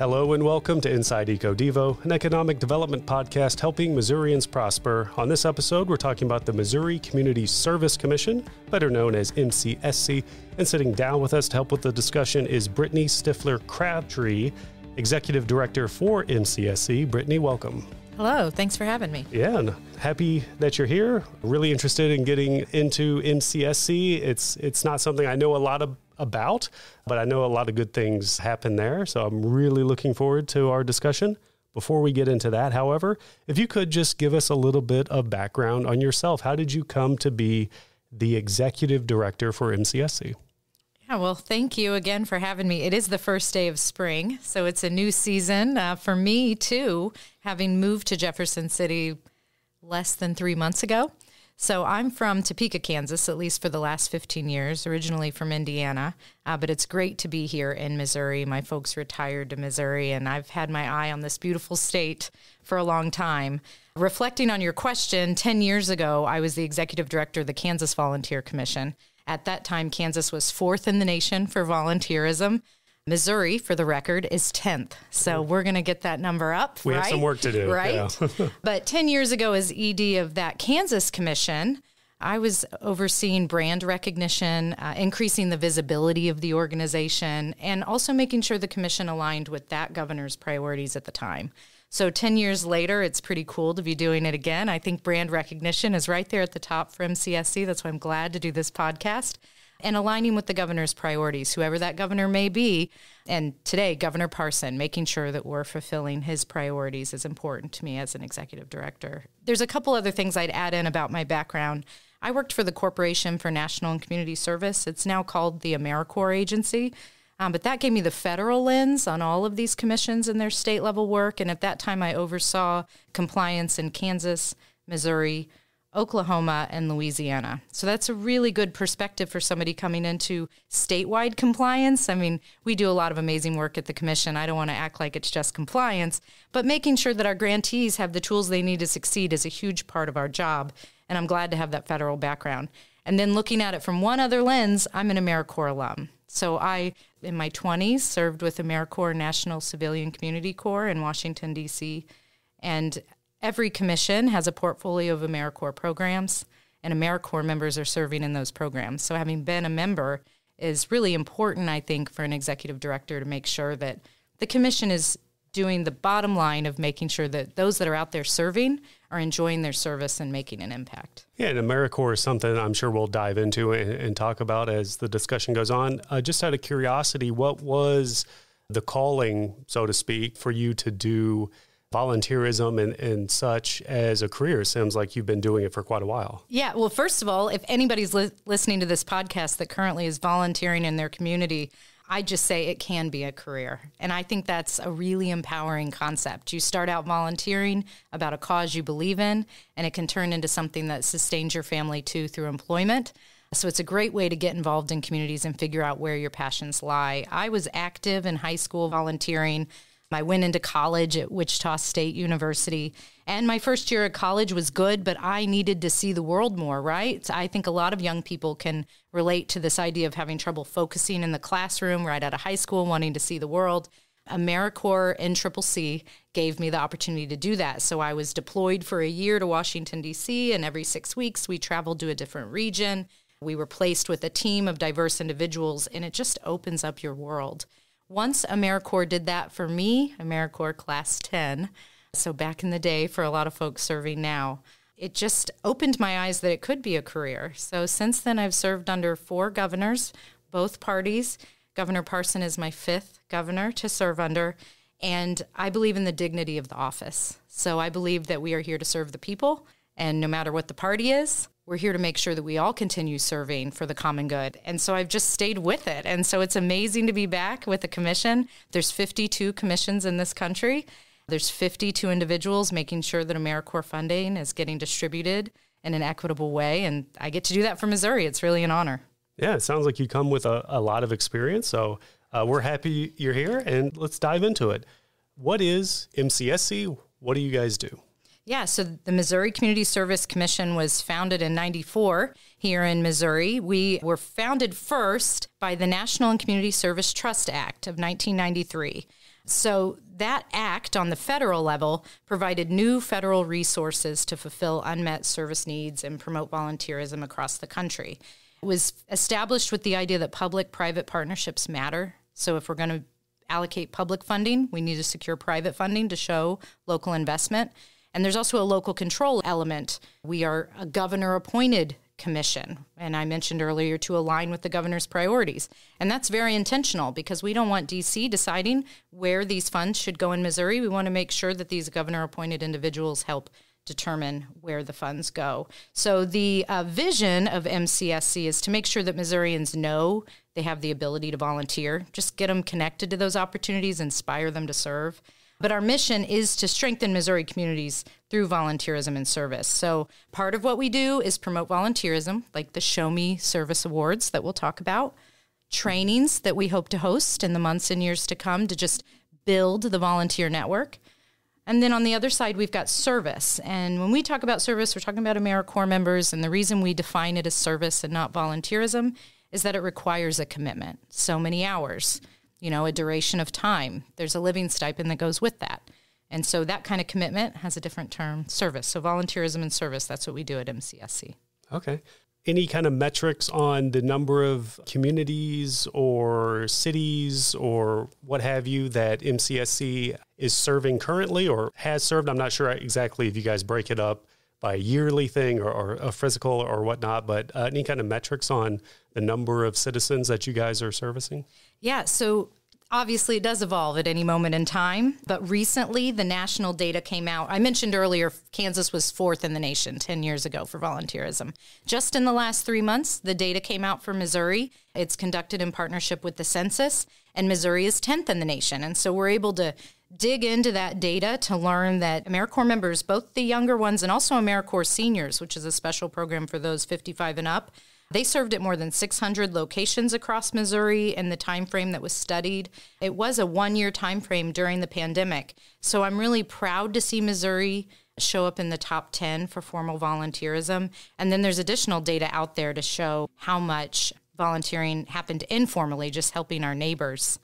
Hello and welcome to Inside EcoDevo, an economic development podcast helping Missourians prosper. On this episode, we're talking about the Missouri Community Service Commission, better known as MCSC. And sitting down with us to help with the discussion is Brittany Stifler Crabtree, Executive Director for MCSC. Brittany, welcome. Hello, thanks for having me. Yeah, and happy that you're here. Really interested in getting into MCSC. It's it's not something I know a lot of about, but I know a lot of good things happen there. So I'm really looking forward to our discussion. Before we get into that, however, if you could just give us a little bit of background on yourself. How did you come to be the executive director for MCSC? Yeah, well, thank you again for having me. It is the first day of spring, so it's a new season uh, for me too, having moved to Jefferson City less than three months ago. So I'm from Topeka, Kansas, at least for the last 15 years, originally from Indiana. Uh, but it's great to be here in Missouri. My folks retired to Missouri, and I've had my eye on this beautiful state for a long time. Reflecting on your question, 10 years ago, I was the executive director of the Kansas Volunteer Commission. At that time, Kansas was fourth in the nation for volunteerism. Missouri, for the record, is 10th. So we're going to get that number up. We right? have some work to do. Right. Yeah. but 10 years ago, as ED of that Kansas Commission, I was overseeing brand recognition, uh, increasing the visibility of the organization, and also making sure the commission aligned with that governor's priorities at the time. So 10 years later, it's pretty cool to be doing it again. I think brand recognition is right there at the top for MCSC. That's why I'm glad to do this podcast and aligning with the governor's priorities, whoever that governor may be. And today, Governor Parson, making sure that we're fulfilling his priorities is important to me as an executive director. There's a couple other things I'd add in about my background. I worked for the Corporation for National and Community Service. It's now called the AmeriCorps Agency. Um, but that gave me the federal lens on all of these commissions and their state level work. And at that time, I oversaw compliance in Kansas, Missouri, Oklahoma, and Louisiana. So that's a really good perspective for somebody coming into statewide compliance. I mean, we do a lot of amazing work at the Commission. I don't want to act like it's just compliance, but making sure that our grantees have the tools they need to succeed is a huge part of our job. And I'm glad to have that federal background. And then looking at it from one other lens, I'm an AmeriCorps alum. So I, in my 20s, served with AmeriCorps National Civilian Community Corps in Washington, D.C. And Every commission has a portfolio of AmeriCorps programs, and AmeriCorps members are serving in those programs. So, having been a member is really important, I think, for an executive director to make sure that the commission is doing the bottom line of making sure that those that are out there serving are enjoying their service and making an impact. Yeah, and AmeriCorps is something I'm sure we'll dive into and, and talk about as the discussion goes on. Uh, just out of curiosity, what was the calling, so to speak, for you to do volunteerism and, and such as a career. Sounds like you've been doing it for quite a while. Yeah. Well, first of all, if anybody's li- listening to this podcast that currently is volunteering in their community, I just say it can be a career. And I think that's a really empowering concept. You start out volunteering about a cause you believe in, and it can turn into something that sustains your family too through employment. So it's a great way to get involved in communities and figure out where your passions lie. I was active in high school volunteering I went into college at Wichita State University. And my first year at college was good, but I needed to see the world more, right? I think a lot of young people can relate to this idea of having trouble focusing in the classroom right out of high school, wanting to see the world. AmeriCorps and Triple C gave me the opportunity to do that. So I was deployed for a year to Washington, D.C., and every six weeks we traveled to a different region. We were placed with a team of diverse individuals, and it just opens up your world. Once AmeriCorps did that for me, AmeriCorps Class 10, so back in the day for a lot of folks serving now, it just opened my eyes that it could be a career. So since then, I've served under four governors, both parties. Governor Parson is my fifth governor to serve under, and I believe in the dignity of the office. So I believe that we are here to serve the people, and no matter what the party is, we're here to make sure that we all continue serving for the common good. And so I've just stayed with it. And so it's amazing to be back with the commission. There's 52 commissions in this country. There's 52 individuals making sure that AmeriCorps funding is getting distributed in an equitable way. And I get to do that for Missouri. It's really an honor. Yeah, it sounds like you come with a, a lot of experience. So uh, we're happy you're here and let's dive into it. What is MCSC? What do you guys do? Yeah, so the Missouri Community Service Commission was founded in 94 here in Missouri. We were founded first by the National and Community Service Trust Act of 1993. So that act on the federal level provided new federal resources to fulfill unmet service needs and promote volunteerism across the country. It was established with the idea that public private partnerships matter. So if we're going to allocate public funding, we need to secure private funding to show local investment. And there's also a local control element. We are a governor appointed commission, and I mentioned earlier to align with the governor's priorities. And that's very intentional because we don't want DC deciding where these funds should go in Missouri. We want to make sure that these governor appointed individuals help determine where the funds go. So the uh, vision of MCSC is to make sure that Missourians know they have the ability to volunteer, just get them connected to those opportunities, inspire them to serve. But our mission is to strengthen Missouri communities through volunteerism and service. So part of what we do is promote volunteerism, like the Show Me Service Awards that we'll talk about, trainings that we hope to host in the months and years to come to just build the volunteer network. And then on the other side, we've got service. And when we talk about service, we're talking about AmeriCorps members. And the reason we define it as service and not volunteerism is that it requires a commitment, so many hours you know, a duration of time. There's a living stipend that goes with that. And so that kind of commitment has a different term, service. So volunteerism and service, that's what we do at MCSC. Okay. Any kind of metrics on the number of communities or cities or what have you that MCSC is serving currently or has served? I'm not sure exactly if you guys break it up by a yearly thing or, or a physical or whatnot, but uh, any kind of metrics on the number of citizens that you guys are servicing? Yeah, so obviously it does evolve at any moment in time, but recently the national data came out. I mentioned earlier Kansas was fourth in the nation 10 years ago for volunteerism. Just in the last three months, the data came out for Missouri. It's conducted in partnership with the census, and Missouri is 10th in the nation. And so we're able to dig into that data to learn that AmeriCorps members, both the younger ones and also AmeriCorps seniors, which is a special program for those 55 and up, they served at more than 600 locations across Missouri in the time frame that was studied. It was a one-year time frame during the pandemic. So I'm really proud to see Missouri show up in the top 10 for formal volunteerism. And then there's additional data out there to show how much volunteering happened informally, just helping our neighbors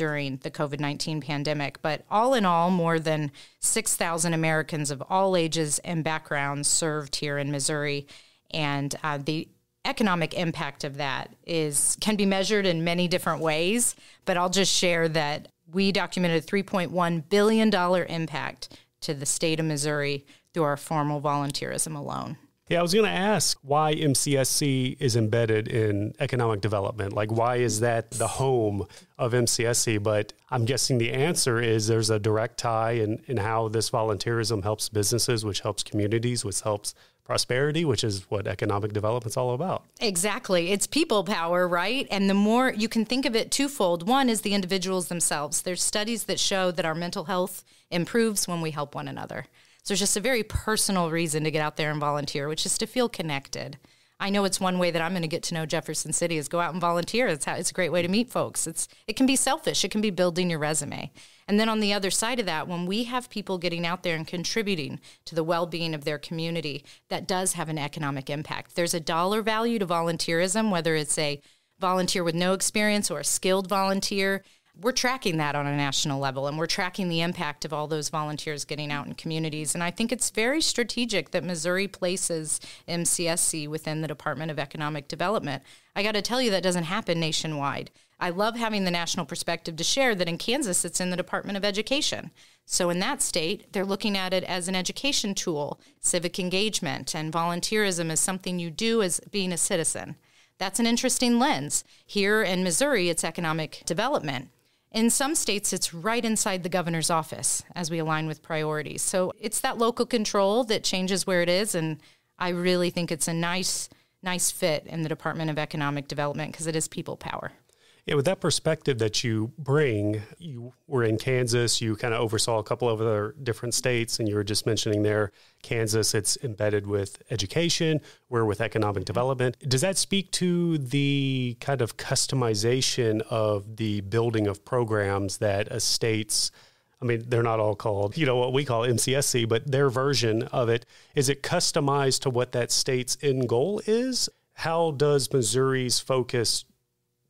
during the COVID 19 pandemic. But all in all, more than 6,000 Americans of all ages and backgrounds served here in Missouri. And uh, the economic impact of that is can be measured in many different ways but i'll just share that we documented a 3.1 billion dollar impact to the state of missouri through our formal volunteerism alone yeah, I was going to ask why MCSC is embedded in economic development. Like, why is that the home of MCSC? But I'm guessing the answer is there's a direct tie in, in how this volunteerism helps businesses, which helps communities, which helps prosperity, which is what economic development's all about. Exactly. It's people power, right? And the more you can think of it twofold. One is the individuals themselves. There's studies that show that our mental health improves when we help one another. So it's just a very personal reason to get out there and volunteer, which is to feel connected. I know it's one way that I'm going to get to know Jefferson City is go out and volunteer. It's how, it's a great way to meet folks. It's it can be selfish. It can be building your resume. And then on the other side of that, when we have people getting out there and contributing to the well-being of their community, that does have an economic impact. There's a dollar value to volunteerism, whether it's a volunteer with no experience or a skilled volunteer we're tracking that on a national level and we're tracking the impact of all those volunteers getting out in communities. And I think it's very strategic that Missouri places MCSC within the Department of Economic Development. I got to tell you, that doesn't happen nationwide. I love having the national perspective to share that in Kansas, it's in the Department of Education. So, in that state, they're looking at it as an education tool, civic engagement, and volunteerism is something you do as being a citizen. That's an interesting lens. Here in Missouri, it's economic development. In some states, it's right inside the governor's office as we align with priorities. So it's that local control that changes where it is. And I really think it's a nice, nice fit in the Department of Economic Development because it is people power. Yeah, with that perspective that you bring, you were in Kansas, you kind of oversaw a couple of other different states, and you were just mentioning there, Kansas, it's embedded with education, we're with economic mm-hmm. development. Does that speak to the kind of customization of the building of programs that a state's I mean, they're not all called, you know, what we call MCSC, but their version of it, is it customized to what that state's end goal is? How does Missouri's focus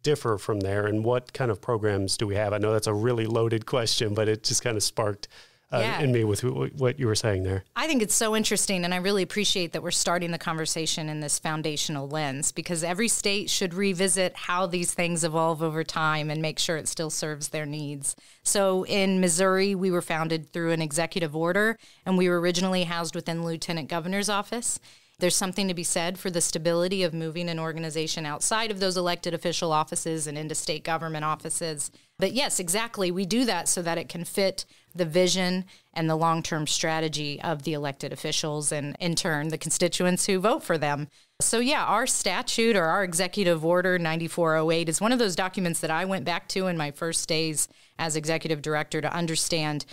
differ from there, and what kind of programs do we have? I know that's a really loaded question, but it just kind of sparked uh, yeah. in me with what you were saying there. I think it's so interesting, and I really appreciate that we're starting the conversation in this foundational lens because every state should revisit how these things evolve over time and make sure it still serves their needs. So in Missouri, we were founded through an executive order, and we were originally housed within the Lieutenant Governor's office. There's something to be said for the stability of moving an organization outside of those elected official offices and into state government offices. But yes, exactly. We do that so that it can fit the vision and the long term strategy of the elected officials and, in turn, the constituents who vote for them. So, yeah, our statute or our executive order 9408 is one of those documents that I went back to in my first days as executive director to understand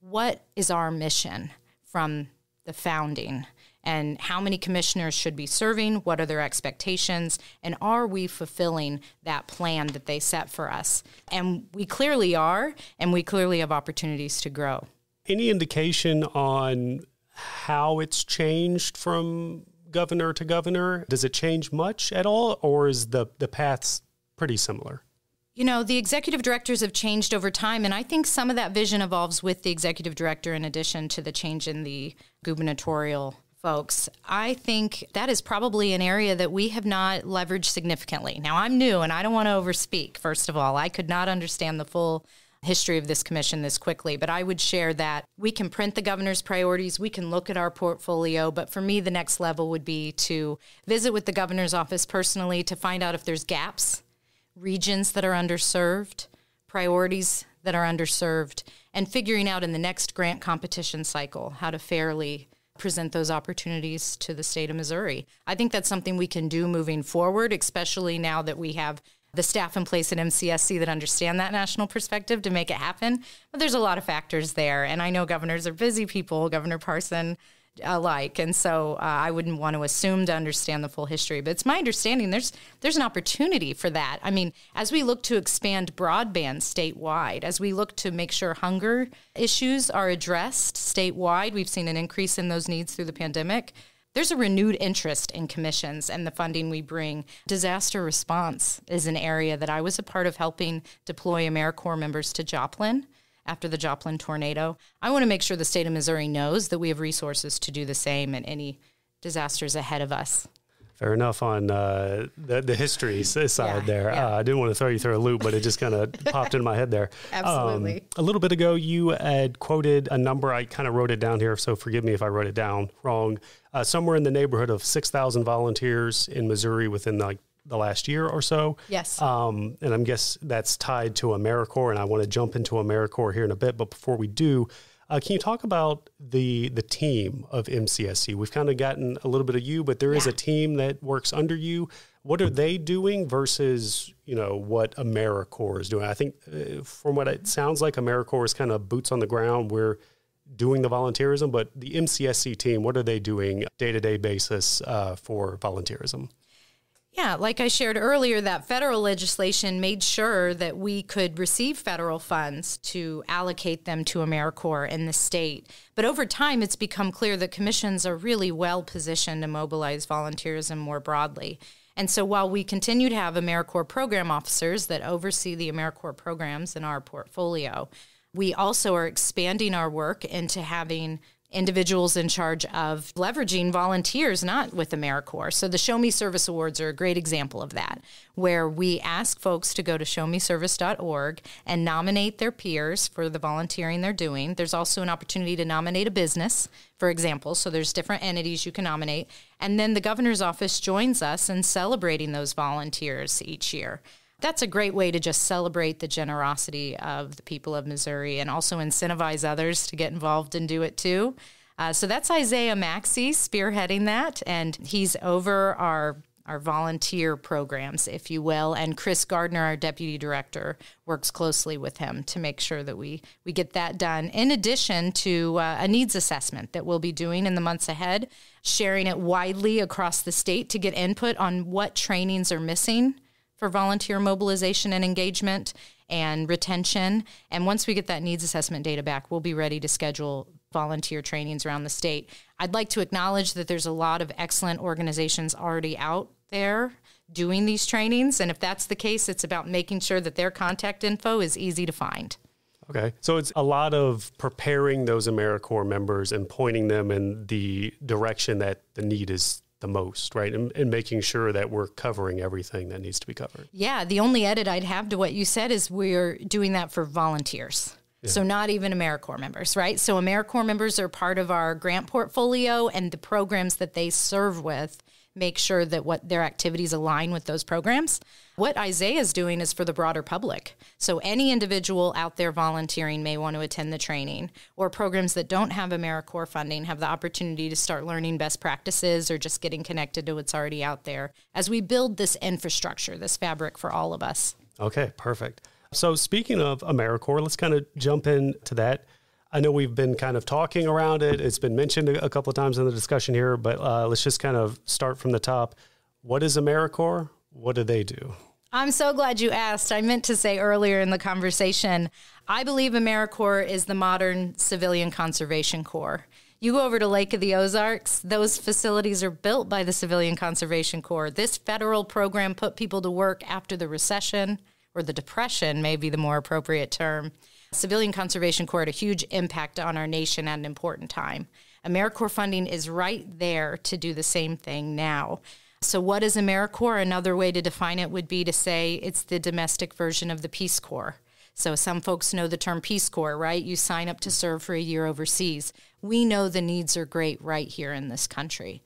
what is our mission from the founding and how many commissioners should be serving, what are their expectations, and are we fulfilling that plan that they set for us? And we clearly are, and we clearly have opportunities to grow. Any indication on how it's changed from governor to governor? Does it change much at all, or is the, the paths pretty similar? You know, the executive directors have changed over time, and I think some of that vision evolves with the executive director in addition to the change in the gubernatorial folks, I think that is probably an area that we have not leveraged significantly. Now, I'm new and I don't want to overspeak, first of all. I could not understand the full history of this commission this quickly, but I would share that we can print the governor's priorities, we can look at our portfolio, but for me, the next level would be to visit with the governor's office personally to find out if there's gaps, regions that are underserved, priorities that are underserved, and figuring out in the next grant competition cycle how to fairly present those opportunities to the state of Missouri. I think that's something we can do moving forward, especially now that we have the staff in place at MCSC that understand that national perspective to make it happen. But there's a lot of factors there. And I know governors are busy people. Governor Parson alike. And so uh, I wouldn't want to assume to understand the full history, but it's my understanding there's there's an opportunity for that. I mean, as we look to expand broadband statewide, as we look to make sure hunger issues are addressed statewide, we've seen an increase in those needs through the pandemic. There's a renewed interest in commissions and the funding we bring. Disaster response is an area that I was a part of helping deploy AmeriCorps members to Joplin after the Joplin tornado. I want to make sure the state of Missouri knows that we have resources to do the same and any disasters ahead of us. Fair enough on uh, the, the history side yeah, there. Yeah. Uh, I didn't want to throw you through a loop, but it just kind of popped in my head there. Absolutely. Um, a little bit ago, you had quoted a number. I kind of wrote it down here, so forgive me if I wrote it down wrong. Uh, somewhere in the neighborhood of 6,000 volunteers in Missouri within like the last year or so. Yes. Um, and I guess that's tied to AmeriCorps, and I want to jump into AmeriCorps here in a bit. But before we do, uh, can you talk about the the team of MCSC? We've kind of gotten a little bit of you, but there yeah. is a team that works under you. What are they doing versus you know what AmeriCorps is doing? I think uh, from what it sounds like, AmeriCorps is kind of boots on the ground. We're doing the volunteerism, but the MCSC team, what are they doing day to day basis uh, for volunteerism? Yeah, like I shared earlier, that federal legislation made sure that we could receive federal funds to allocate them to AmeriCorps in the state. But over time, it's become clear that commissions are really well positioned to mobilize volunteerism more broadly. And so while we continue to have AmeriCorps program officers that oversee the AmeriCorps programs in our portfolio, we also are expanding our work into having individuals in charge of leveraging volunteers, not with AmeriCorps. So the Show Me Service Awards are a great example of that, where we ask folks to go to showmeservice.org and nominate their peers for the volunteering they're doing. There's also an opportunity to nominate a business, for example. So there's different entities you can nominate. And then the governor's office joins us in celebrating those volunteers each year that's a great way to just celebrate the generosity of the people of Missouri and also incentivize others to get involved and do it too. Uh, so that's Isaiah Maxey spearheading that, and he's over our our volunteer programs, if you will. And Chris Gardner, our deputy director, works closely with him to make sure that we we get that done. In addition to uh, a needs assessment that we'll be doing in the months ahead, sharing it widely across the state to get input on what trainings are missing for volunteer mobilization and engagement and retention. And once we get that needs assessment data back, we'll be ready to schedule volunteer trainings around the state. I'd like to acknowledge that there's a lot of excellent organizations already out there doing these trainings. And if that's the case, it's about making sure that their contact info is easy to find. Okay. So it's a lot of preparing those AmeriCorps members and pointing them in the direction that the need is the most, right? And, and, making sure that we're covering everything that needs to be covered. Yeah. The only edit I'd have to what you said is we're doing that for volunteers. Yeah. So not even AmeriCorps members, right? So AmeriCorps members are part of our grant portfolio and the programs that they serve with make sure that what their activities align with those programs. What Isaiah is doing is for the broader public. So any individual out there volunteering may want to attend the training, or programs that don't have AmeriCorps funding have the opportunity to start learning best practices or just getting connected to what's already out there as we build this infrastructure, this fabric for all of us. Okay, perfect. So speaking of AmeriCorps, let's kind of jump into that. I know we've been kind of talking around it. It's been mentioned a couple of times in the discussion here, but uh, let's just kind of start from the top. What is AmeriCorps? What do they do? I'm so glad you asked. I meant to say earlier in the conversation, I believe AmeriCorps is the modern civilian conservation corps. You go over to Lake of the Ozarks, those facilities are built by the Civilian Conservation Corps. This federal program put people to work after the recession or the depression, may be the more appropriate term. Civilian Conservation Corps had a huge impact on our nation at an important time. AmeriCorps funding is right there to do the same thing now. So, what is AmeriCorps? Another way to define it would be to say it's the domestic version of the Peace Corps. So, some folks know the term Peace Corps, right? You sign up to serve for a year overseas. We know the needs are great right here in this country.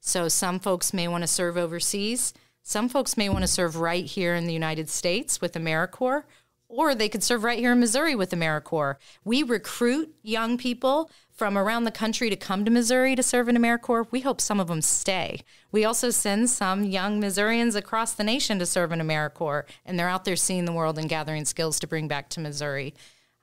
So, some folks may want to serve overseas. Some folks may want to serve right here in the United States with AmeriCorps, or they could serve right here in Missouri with AmeriCorps. We recruit young people from around the country to come to Missouri to serve in AmeriCorps. We hope some of them stay. We also send some young Missourians across the nation to serve in AmeriCorps, and they're out there seeing the world and gathering skills to bring back to Missouri.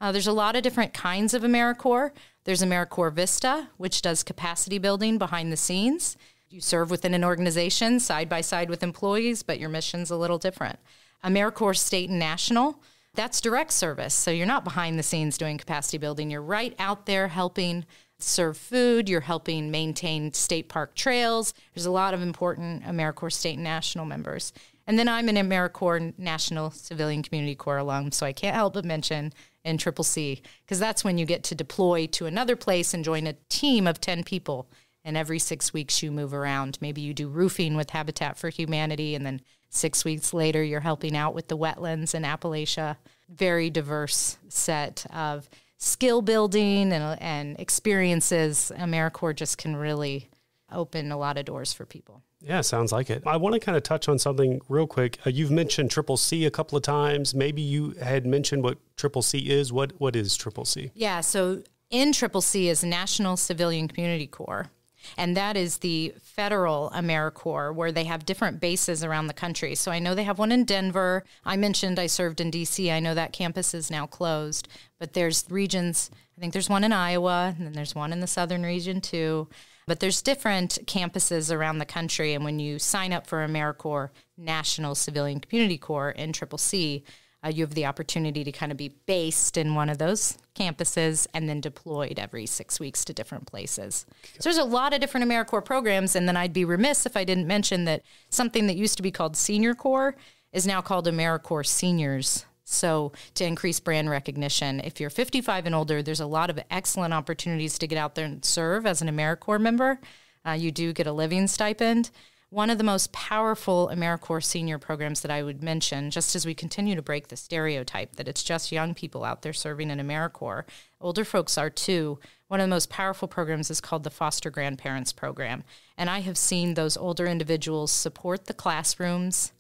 Uh, there's a lot of different kinds of AmeriCorps. There's AmeriCorps Vista, which does capacity building behind the scenes. You serve within an organization side by side with employees, but your mission's a little different. AmeriCorps State and National, that's direct service. So you're not behind the scenes doing capacity building. You're right out there helping serve food. You're helping maintain state park trails. There's a lot of important AmeriCorps state and national members. And then I'm an AmeriCorps National Civilian Community Corps alum, so I can't help but mention in Triple C because that's when you get to deploy to another place and join a team of 10 people. And every six weeks you move around. Maybe you do roofing with Habitat for Humanity, and then Six weeks later, you're helping out with the wetlands in Appalachia. Very diverse set of skill building and, and experiences. AmeriCorps just can really open a lot of doors for people. Yeah, sounds like it. I want to kind of touch on something real quick. Uh, you've mentioned Triple C a couple of times. Maybe you had mentioned what Triple C is. What what is Triple C? Yeah, so in Triple C is National Civilian Community Corps and that is the federal AmeriCorps, where they have different bases around the country. So I know they have one in Denver. I mentioned I served in DC. I know that campus is now closed, but there's regions. I think there's one in Iowa, and then there's one in the southern region too. But there's different campuses around the country, and when you sign up for AmeriCorps National Civilian Community Corps in Triple C, uh, you have the opportunity to kind of be based in one of those campuses and then deployed every six weeks to different places. So there's a lot of different AmeriCorps programs, and then I'd be remiss if I didn't mention that something that used to be called Senior Corps is now called AmeriCorps Seniors. So, to increase brand recognition, if you're 55 and older, there's a lot of excellent opportunities to get out there and serve as an AmeriCorps member. Uh, you do get a living stipend. One of the most powerful AmeriCorps senior programs that I would mention, just as we continue to break the stereotype that it's just young people out there serving in AmeriCorps, older folks are too. One of the most powerful programs is called the Foster Grandparents Program. And I have seen those older individuals support the classrooms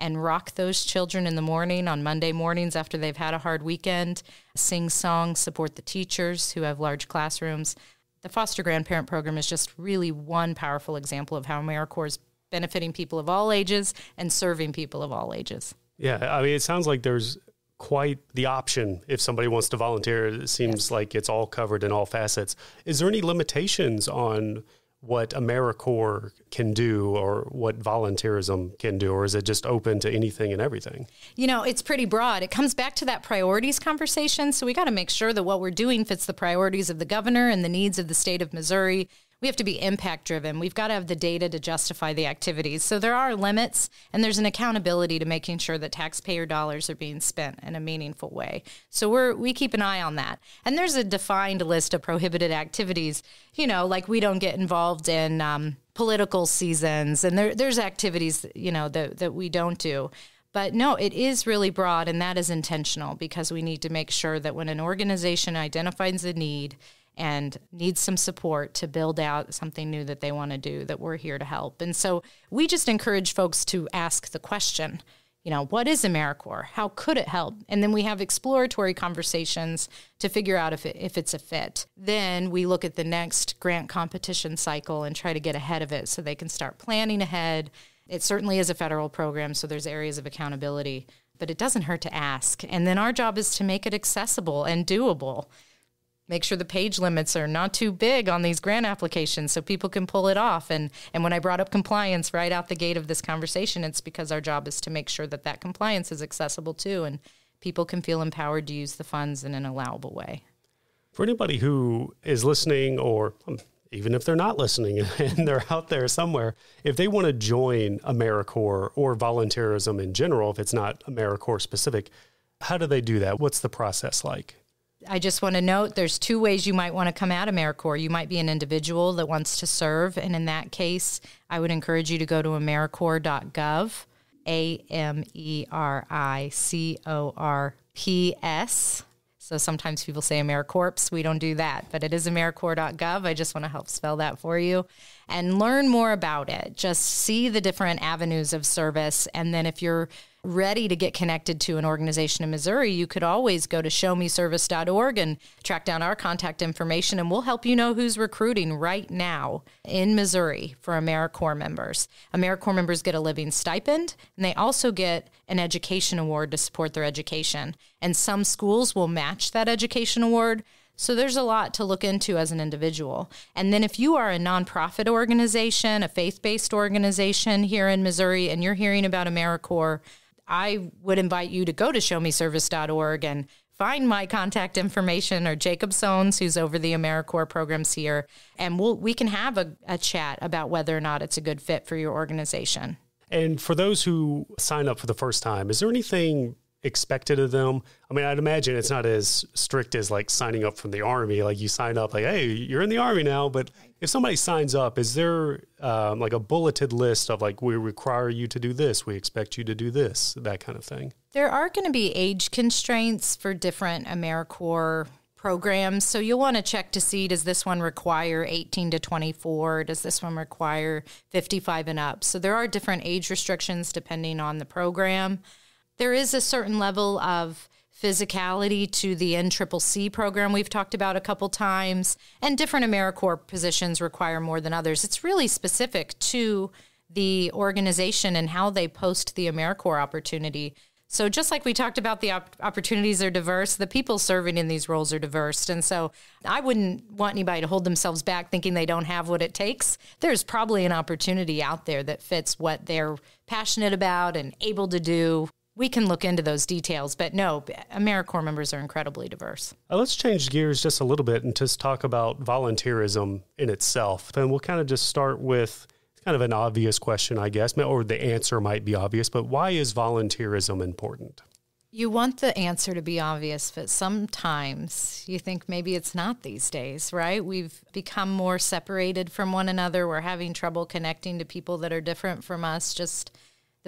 and rock those children in the morning on Monday mornings after they've had a hard weekend, sing songs, support the teachers who have large classrooms. The foster grandparent program is just really one powerful example of how AmeriCorps benefiting people of all ages and serving people of all ages. Yeah, I mean, it sounds like there's quite the option if somebody wants to volunteer. It seems yes. like it's all covered in all facets. Is there any limitations on what AmeriCorps can do or what volunteerism can do, or is it just open to anything and everything? You know, it's pretty broad. It comes back to that priorities conversation. So we got to make sure that what we're doing fits the priorities of the governor and the needs of the state of Missouri we have to be impact driven. We've got to have the data to justify the activities. So there are limits and there's an accountability to making sure that taxpayer dollars are being spent in a meaningful way. So we're we keep an eye on that. And there's a defined list of prohibited activities, you know, like we don't get involved in um, political seasons and there, there's activities, you know, that, that we don't do. But no, it is really broad, and that is intentional because we need to make sure that when an organization identifies a need and needs some support to build out something new that they want to do, that we're here to help. And so we just encourage folks to ask the question you know, what is AmeriCorps? How could it help? And then we have exploratory conversations to figure out if, it, if it's a fit. Then we look at the next grant competition cycle and try to get ahead of it so they can start planning ahead it certainly is a federal program, so there's areas of accountability, but it doesn't hurt to ask. And then our job is to make it accessible and doable. Make sure the page limits are not too big on these grant applications so people can pull it off. And, and when I brought up compliance right out the gate of this conversation, it's because our job is to make sure that that compliance is accessible too and people can feel empowered to use the funds in an allowable way. For anybody who is listening or um, even if they're not listening and they're out there somewhere, if they want to join AmeriCorps or volunteerism in general, if it's not AmeriCorps specific, how do they do that? What's the process like? I just want to note there's two ways you might want to come at AmeriCorps. You might be an individual that wants to serve, and in that case, I would encourage you to go to AmeriCorps.gov, A M E R I C O R P S so sometimes people say AmeriCorps. We don't do that, but it is AmeriCorps.gov. I just want to help spell that for you and learn more about it. Just see the different avenues of service. And then if you're ready to get connected to an organization in Missouri, you could always go to showmeservice.org and track down our contact information, and we'll help you know who's recruiting right now in Missouri for AmeriCorps members. AmeriCorps members get a living stipend, and they also get an education award to support their education. And some schools will match that education award. So there's a lot to look into as an individual. And then if you are a nonprofit organization, a faith-based organization here in Missouri and you're hearing about AmeriCorps, I would invite you to go to showmeservice.org and find my contact information or Jacob Sones, who's over the AmeriCorps programs here, and we'll, we can have a, a chat about whether or not it's a good fit for your organization. And for those who sign up for the first time, is there anything expected of them. I mean, I'd imagine it's not as strict as like signing up from the army. Like you sign up, like, hey, you're in the army now. But if somebody signs up, is there um, like a bulleted list of like, we require you to do this, we expect you to do this, that kind of thing? There are going to be age constraints for different AmeriCorps programs. So you'll want to check to see does this one require 18 to 24? Does this one require 55 and up? So there are different age restrictions depending on the program. There is a certain level of physicality to the NCCC program we've talked about a couple times, and different AmeriCorps positions require more than others. It's really specific to the organization and how they post the AmeriCorps opportunity. So, just like we talked about, the op- opportunities are diverse, the people serving in these roles are diverse. And so, I wouldn't want anybody to hold themselves back thinking they don't have what it takes. There's probably an opportunity out there that fits what they're passionate about and able to do we can look into those details. But no, AmeriCorps members are incredibly diverse. Uh, let's change gears just a little bit and just talk about volunteerism in itself. And we'll kind of just start with kind of an obvious question, I guess, or the answer might be obvious, but why is volunteerism important? You want the answer to be obvious, but sometimes you think maybe it's not these days, right? We've become more separated from one another. We're having trouble connecting to people that are different from us. Just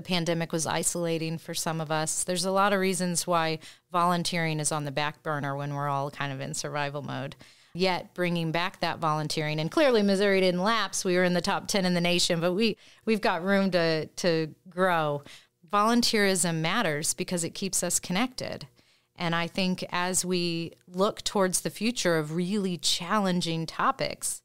the pandemic was isolating for some of us. There's a lot of reasons why volunteering is on the back burner when we're all kind of in survival mode. Yet bringing back that volunteering, and clearly Missouri didn't lapse. We were in the top ten in the nation, but we we've got room to to grow. Volunteerism matters because it keeps us connected. And I think as we look towards the future of really challenging topics,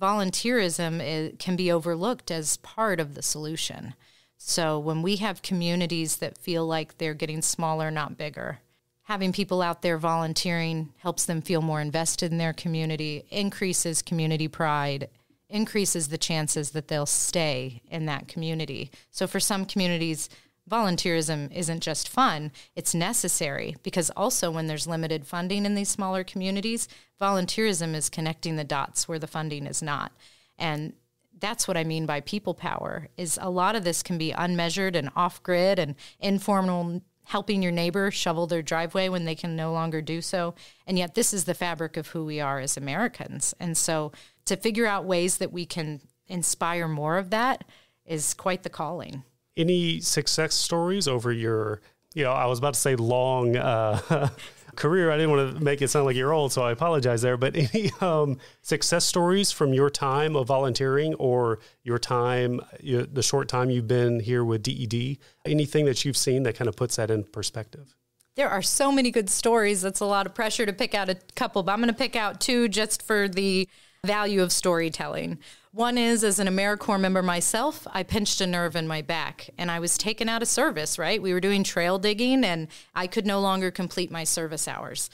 volunteerism is, can be overlooked as part of the solution. So when we have communities that feel like they're getting smaller, not bigger, having people out there volunteering helps them feel more invested in their community, increases community pride, increases the chances that they'll stay in that community. So for some communities, volunteerism isn't just fun, it's necessary because also when there's limited funding in these smaller communities, volunteerism is connecting the dots where the funding is not. And that's what I mean by people power is a lot of this can be unmeasured and off grid and informal helping your neighbor shovel their driveway when they can no longer do so. And yet this is the fabric of who we are as Americans. And so to figure out ways that we can inspire more of that is quite the calling. Any success stories over your, you know, I was about to say long uh, career. I didn't want to make it sound like you're old, so I apologize there. But any um, success stories from your time of volunteering or your time, you, the short time you've been here with DED? Anything that you've seen that kind of puts that in perspective? There are so many good stories. That's a lot of pressure to pick out a couple, but I'm going to pick out two just for the value of storytelling. One is as an AmeriCorps member myself, I pinched a nerve in my back and I was taken out of service, right? We were doing trail digging and I could no longer complete my service hours.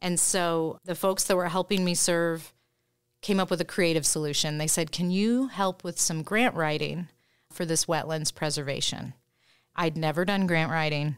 And so the folks that were helping me serve came up with a creative solution. They said, Can you help with some grant writing for this wetlands preservation? I'd never done grant writing.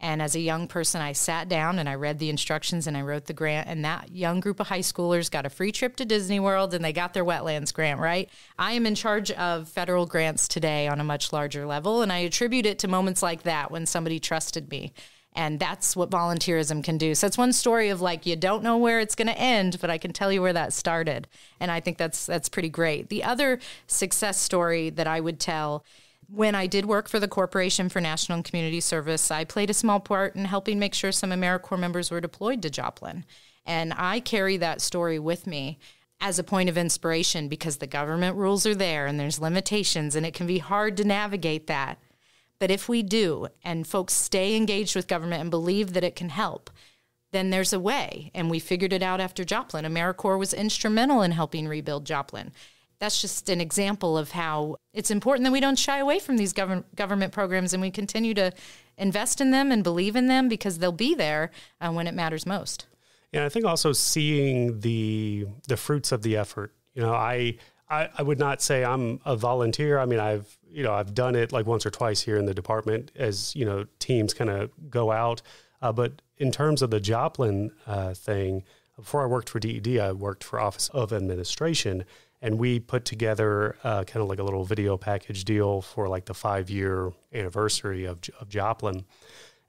And as a young person, I sat down and I read the instructions and I wrote the grant. And that young group of high schoolers got a free trip to Disney World and they got their wetlands grant, right? I am in charge of federal grants today on a much larger level. And I attribute it to moments like that when somebody trusted me. And that's what volunteerism can do. So it's one story of like you don't know where it's going to end, but I can tell you where that started. And I think that's that's pretty great. The other success story that I would tell when I did work for the Corporation for National and Community Service, I played a small part in helping make sure some AmeriCorps members were deployed to Joplin. And I carry that story with me as a point of inspiration because the government rules are there and there's limitations and it can be hard to navigate that. But if we do and folks stay engaged with government and believe that it can help, then there's a way. And we figured it out after Joplin. AmeriCorps was instrumental in helping rebuild Joplin that's just an example of how it's important that we don't shy away from these government government programs and we continue to invest in them and believe in them because they'll be there uh, when it matters most. And I think also seeing the the fruits of the effort. You know, I, I I would not say I'm a volunteer. I mean, I've you know I've done it like once or twice here in the department as you know teams kind of go out. Uh, but in terms of the Joplin uh, thing, before I worked for DED, I worked for Office of Administration and we put together uh, kind of like a little video package deal for like the five year anniversary of, of Joplin.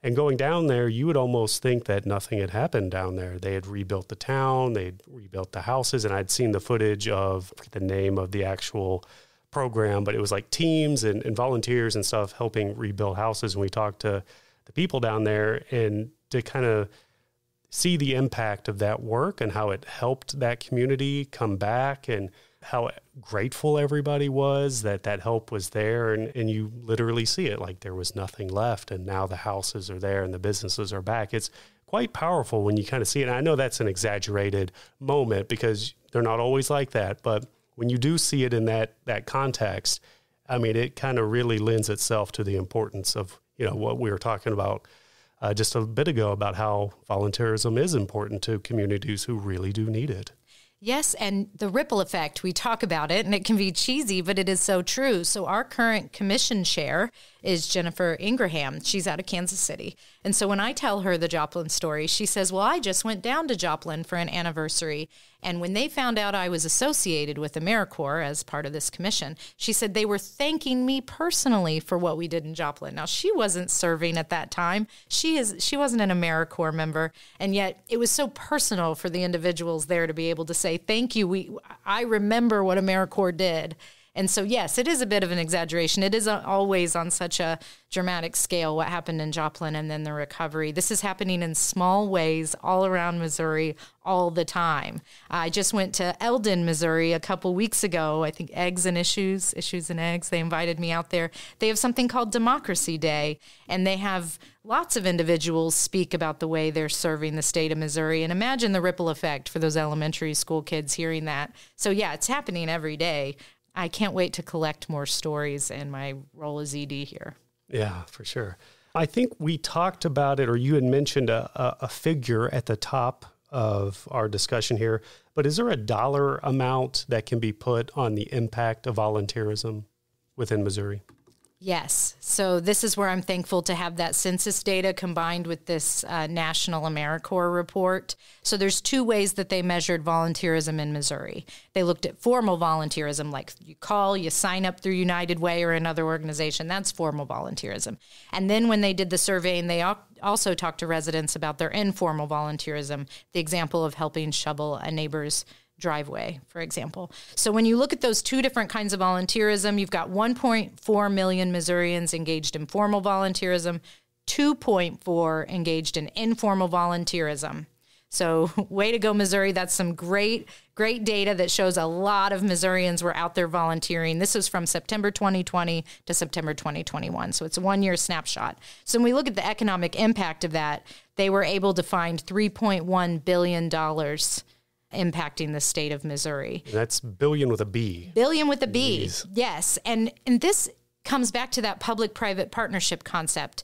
And going down there, you would almost think that nothing had happened down there. They had rebuilt the town, they'd rebuilt the houses, and I'd seen the footage of the name of the actual program, but it was like teams and, and volunteers and stuff helping rebuild houses. And we talked to the people down there and to kind of see the impact of that work and how it helped that community come back and how grateful everybody was that that help was there and, and you literally see it like there was nothing left and now the houses are there and the businesses are back. It's quite powerful when you kind of see it and i know that's an exaggerated moment because they're not always like that but when you do see it in that that context i mean it kind of really lends itself to the importance of you know what we were talking about uh, just a bit ago about how volunteerism is important to communities who really do need it Yes, and the ripple effect, we talk about it, and it can be cheesy, but it is so true. So, our current commission chair is Jennifer Ingraham. She's out of Kansas City. And so, when I tell her the Joplin story, she says, Well, I just went down to Joplin for an anniversary. And when they found out I was associated with AmeriCorps as part of this commission, she said they were thanking me personally for what we did in Joplin. Now she wasn't serving at that time. She is she wasn't an AmeriCorps member, and yet it was so personal for the individuals there to be able to say thank you. We I remember what AmeriCorps did. And so, yes, it is a bit of an exaggeration. It is always on such a dramatic scale what happened in Joplin and then the recovery. This is happening in small ways all around Missouri all the time. I just went to Eldon, Missouri a couple weeks ago. I think Eggs and Issues, Issues and Eggs. They invited me out there. They have something called Democracy Day, and they have lots of individuals speak about the way they're serving the state of Missouri. And imagine the ripple effect for those elementary school kids hearing that. So, yeah, it's happening every day. I can't wait to collect more stories in my role as ED here. Yeah, for sure. I think we talked about it, or you had mentioned a, a, figure at the top of our discussion here. But is there a dollar amount that can be put on the impact of volunteerism within Missouri? Yes. So this is where I'm thankful to have that census data combined with this uh, National AmeriCorps report. So there's two ways that they measured volunteerism in Missouri. They looked at formal volunteerism, like you call, you sign up through United Way or another organization. That's formal volunteerism. And then when they did the survey, and they also talked to residents about their informal volunteerism, the example of helping shovel a neighbor's driveway, for example. So when you look at those two different kinds of volunteerism, you've got 1.4 million Missourians engaged in formal volunteerism, 2.4 engaged in informal volunteerism. So, way to go, Missouri. That's some great, great data that shows a lot of Missourians were out there volunteering. This is from September 2020 to September 2021. So, it's a one year snapshot. So, when we look at the economic impact of that, they were able to find $3.1 billion impacting the state of Missouri. That's billion with a B. Billion with a B. Jeez. Yes. And and this comes back to that public private partnership concept.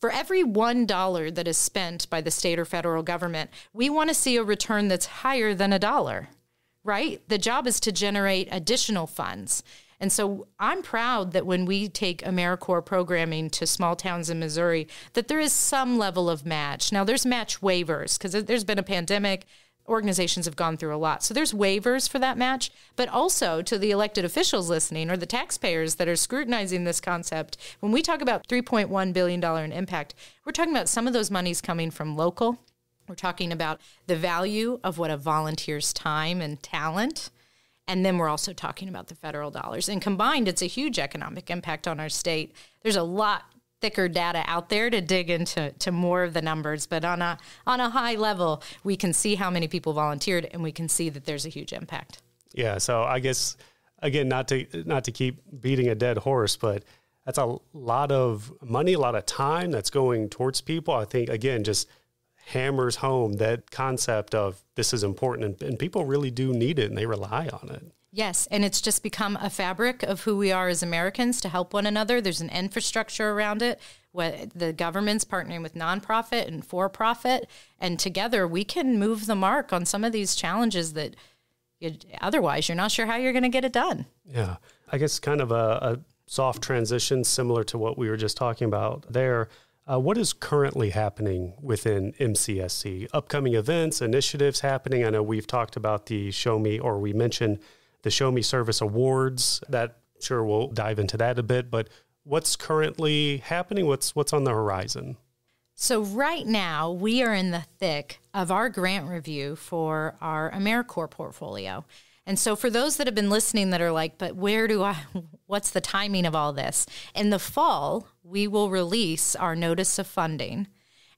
For every $1 that is spent by the state or federal government, we want to see a return that's higher than a dollar. Right? The job is to generate additional funds. And so I'm proud that when we take AmeriCorps programming to small towns in Missouri, that there is some level of match. Now there's match waivers because there's been a pandemic organizations have gone through a lot. So there's waivers for that match, but also to the elected officials listening or the taxpayers that are scrutinizing this concept, when we talk about $3.1 billion in impact, we're talking about some of those monies coming from local. We're talking about the value of what a volunteer's time and talent. And then we're also talking about the federal dollars. And combined, it's a huge economic impact on our state. There's a lot thicker data out there to dig into to more of the numbers. But on a on a high level, we can see how many people volunteered, and we can see that there's a huge impact. Yeah. So I guess again, not to not to keep beating a dead horse, but that's a lot of money, a lot of time that's going towards people. I think again, just hammers home that concept of this is important, and, and people really do need it, and they rely on it. Yes, and it's just become a fabric of who we are as Americans to help one another. There's an infrastructure around it. What the government's partnering with nonprofit and for profit, and together we can move the mark on some of these challenges that you, otherwise you're not sure how you're going to get it done. Yeah, I guess kind of a, a, soft transition, similar to what we were just talking about there. Uh, what is currently happening within MCSC? Upcoming events, initiatives happening. I know we've talked about the Show Me, or we mentioned the Show Me Service Awards. That sure we'll dive into that a bit, but what's currently happening? What's what's on the horizon? So right now we are in the thick of our grant review for our AmeriCorps portfolio. And so for those that have been listening that are like, but where do I what's the timing of all this? In the fall, we will release our notice of funding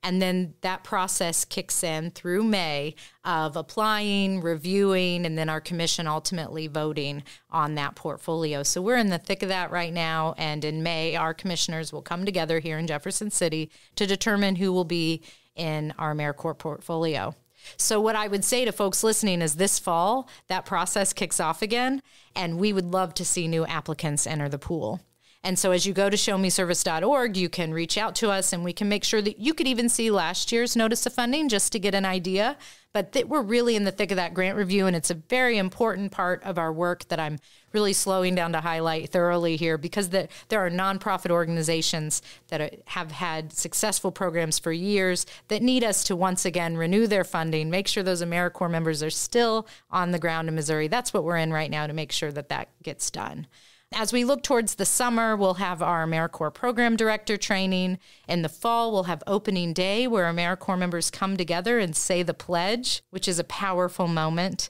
and then that process kicks in through May of applying, reviewing, and then our commission ultimately voting on that portfolio. So we're in the thick of that right now. And in May, our commissioners will come together here in Jefferson City to determine who will be in our AmeriCorps portfolio. So, what I would say to folks listening is this fall, that process kicks off again, and we would love to see new applicants enter the pool. And so as you go to showmeservice.org, you can reach out to us and we can make sure that you could even see last year's notice of funding just to get an idea. But that we're really in the thick of that grant review, and it's a very important part of our work that I'm really slowing down to highlight thoroughly here because the, there are nonprofit organizations that are, have had successful programs for years that need us to once again renew their funding, make sure those AmeriCorps members are still on the ground in Missouri. That's what we're in right now to make sure that that gets done. As we look towards the summer, we'll have our AmeriCorps program director training. In the fall, we'll have opening day where AmeriCorps members come together and say the pledge, which is a powerful moment.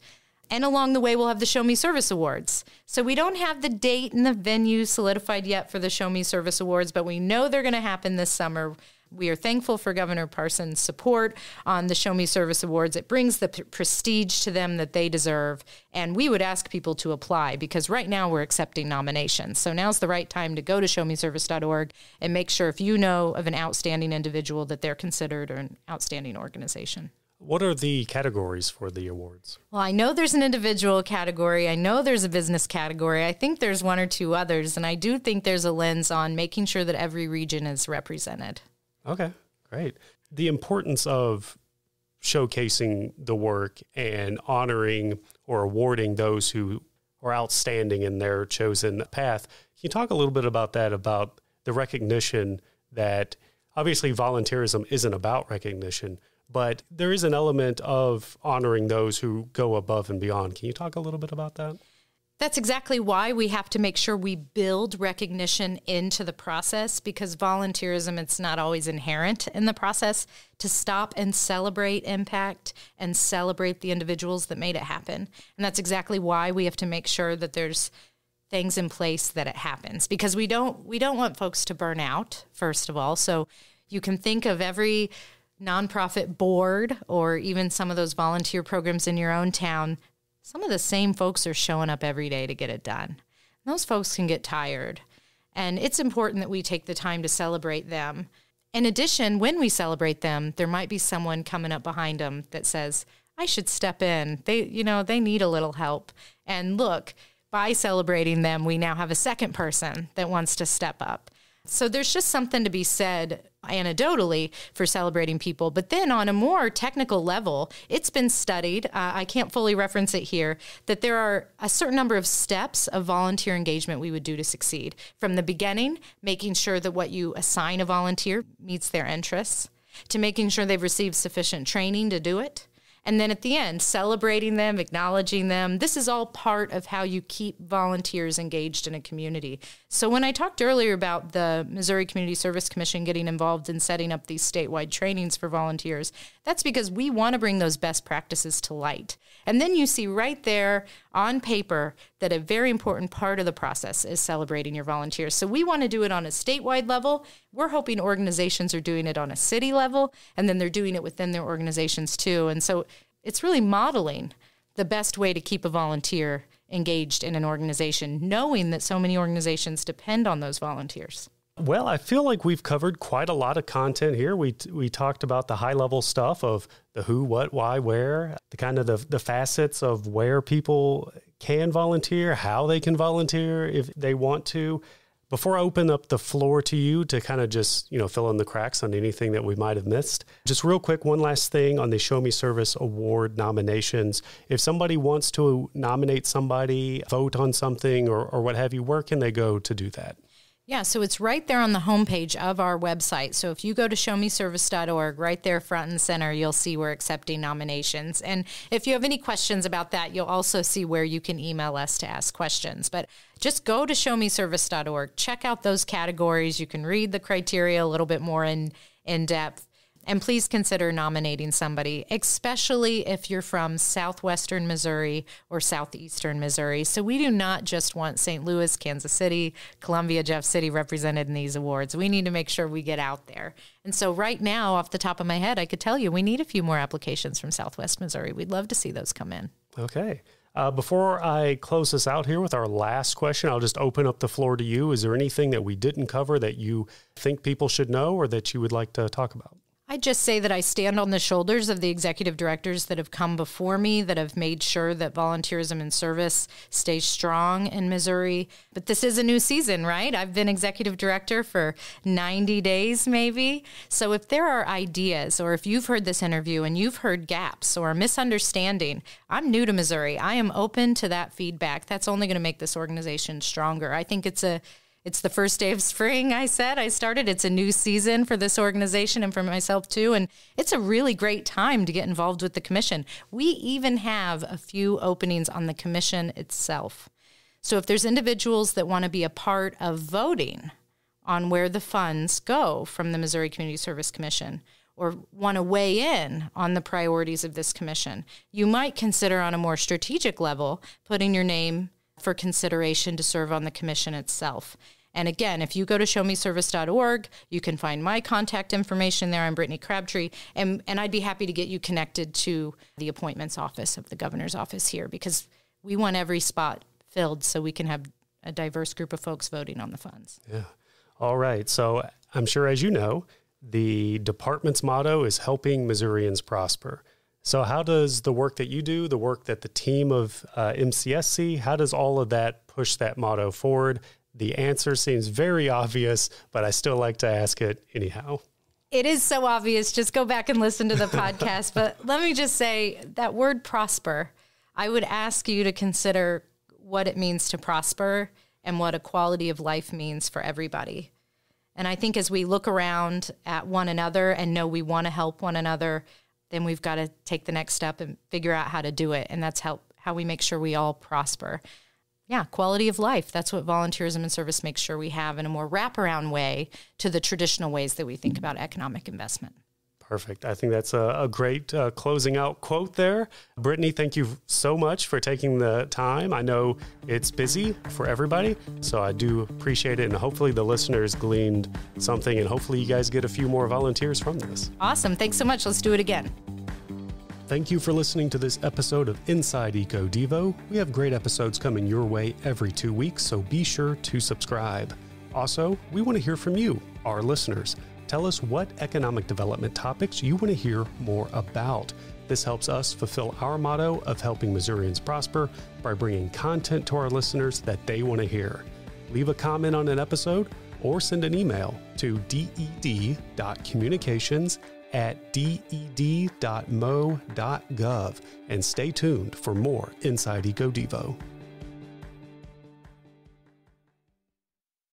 And along the way, we'll have the Show Me Service Awards. So we don't have the date and the venue solidified yet for the Show Me Service Awards, but we know they're going to happen this summer. We are thankful for Governor Parson's support on the Show Me Service Awards. It brings the prestige to them that they deserve. And we would ask people to apply because right now we're accepting nominations. So now's the right time to go to showmeservice.org and make sure if you know of an outstanding individual that they're considered an outstanding organization. What are the categories for the awards? Well, I know there's an individual category. I know there's a business category. I think there's one or two others. And I do think there's a lens on making sure that every region is represented. Okay, great. The importance of showcasing the work and honoring or awarding those who are outstanding in their chosen path. Can you talk a little bit about that? About the recognition that obviously volunteerism isn't about recognition, but there is an element of honoring those who go above and beyond. Can you talk a little bit about that? That's exactly why we have to make sure we build recognition into the process because volunteerism it's not always inherent in the process to stop and celebrate impact and celebrate the individuals that made it happen. And that's exactly why we have to make sure that there's things in place that it happens because we don't we don't want folks to burn out first of all. So you can think of every nonprofit board or even some of those volunteer programs in your own town some of the same folks are showing up every day to get it done. And those folks can get tired. And it's important that we take the time to celebrate them. In addition, when we celebrate them, there might be someone coming up behind them that says, I should step in. They, you know, they need a little help. And look, by celebrating them, we now have a second person that wants to step up. So there's just something to be said anecdotally for celebrating people. But then on a more technical level, it's been studied, uh, I can't fully reference it here, that there are a certain number of steps of volunteer engagement we would do to succeed. From the beginning, making sure that what you assign a volunteer meets their interests, to making sure they've received sufficient training to do it and then at the end, celebrating them, acknowledging them. This is all part of how you keep volunteers engaged in a community. So when I talked earlier about the Missouri Community Service Commission getting involved in setting up these statewide trainings for volunteers, that's because we want to bring those best practices to light. And then you see right there on paper that a very important part of the process is celebrating your volunteers. So we want to do it on a statewide level. We're hoping organizations are doing it on a city level, and then they're doing it within their organizations too. And so it's really modeling the best way to keep a volunteer engaged in an organization, knowing that so many organizations depend on those volunteers. Well, I feel like we've covered quite a lot of content here. We we talked about the high level stuff of the who, what, why, where, the kind of the, the facets of where people can volunteer, how they can volunteer if they want to. Before I open up the floor to you to kind of just, you know, fill in the cracks on anything that we might have missed, just real quick, one last thing on the Show Me Service Award nominations. If somebody wants to nominate somebody, vote on something, or, or what have you, where can they go to do that? Yeah, so it's right there on the homepage of our website. So if you go to showmeservice.org, right there front and center, you'll see we're accepting nominations. And if you have any questions about that, you'll also see where you can email us to ask questions. But just go to showmeservice.org, check out those categories. You can read the criteria a little bit more in, in depth. And please consider nominating somebody, especially if you're from southwestern Missouri or southeastern Missouri. So we do not just want St. Louis, Kansas City, Columbia, Jeff City represented in these awards. We need to make sure we get out there. And so right now, off the top of my head, I could tell you we need a few more applications from Southwest Missouri. We'd love to see those come in. Okay. Uh, before I close this out here with our last question, I'll just open up the floor to you. Is there anything that we didn't cover that you think people should know or that you would like to talk about? I just say that I stand on the shoulders of the executive directors that have come before me that have made sure that volunteerism and service stays strong in Missouri. But this is a new season, right? I've been executive director for 90 days, maybe. So if there are ideas, or if you've heard this interview and you've heard gaps or misunderstanding, I'm new to Missouri. I am open to that feedback. That's only going to make this organization stronger. I think it's a it's the first day of spring, I said. I started. It's a new season for this organization and for myself too. And it's a really great time to get involved with the commission. We even have a few openings on the commission itself. So if there's individuals that want to be a part of voting on where the funds go from the Missouri Community Service Commission, or want to weigh in on the priorities of this commission, you might consider on a more strategic level putting your name for consideration to serve on the commission itself. And again, if you go to showmeservice.org, you can find my contact information there. I'm Brittany Crabtree, and, and I'd be happy to get you connected to the appointments office of the governor's office here because we want every spot filled so we can have a diverse group of folks voting on the funds. Yeah. All right. So I'm sure, as you know, the department's motto is helping Missourians prosper. So, how does the work that you do, the work that the team of uh, MCSC, how does all of that push that motto forward? The answer seems very obvious, but I still like to ask it anyhow. It is so obvious. Just go back and listen to the podcast. but let me just say that word prosper, I would ask you to consider what it means to prosper and what a quality of life means for everybody. And I think as we look around at one another and know we want to help one another, then we've got to take the next step and figure out how to do it. And that's how, how we make sure we all prosper. Yeah, quality of life. That's what volunteerism and service makes sure we have in a more wraparound way to the traditional ways that we think about economic investment. Perfect. I think that's a, a great uh, closing out quote there. Brittany, thank you so much for taking the time. I know it's busy for everybody, so I do appreciate it. And hopefully, the listeners gleaned something, and hopefully, you guys get a few more volunteers from this. Awesome. Thanks so much. Let's do it again. Thank you for listening to this episode of Inside Eco Devo. We have great episodes coming your way every two weeks, so be sure to subscribe. Also, we want to hear from you, our listeners. Tell us what economic development topics you want to hear more about. This helps us fulfill our motto of helping Missourians prosper by bringing content to our listeners that they want to hear. Leave a comment on an episode or send an email to ded.communications at ded.mo.gov and stay tuned for more Inside Eco Devo.